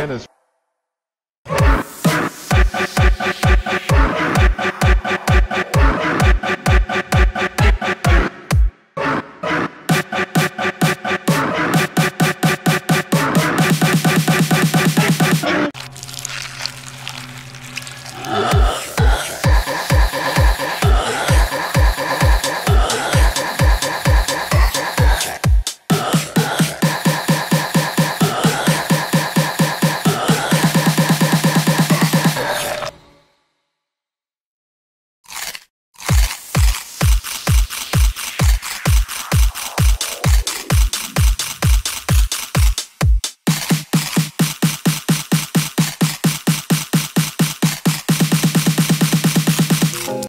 Anna's